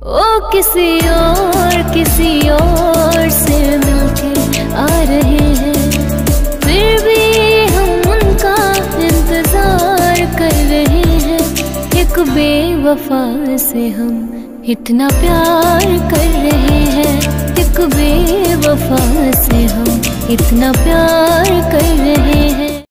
ओ, किसी और किसी और से मिलके आ रहे हैं। फिर भी हम उनका इंतज़ार कर रहे हैं। एक बेवफा से हम इतना प्यार कर रहे हैं। एक बेवफा से हम इतना प्यार कर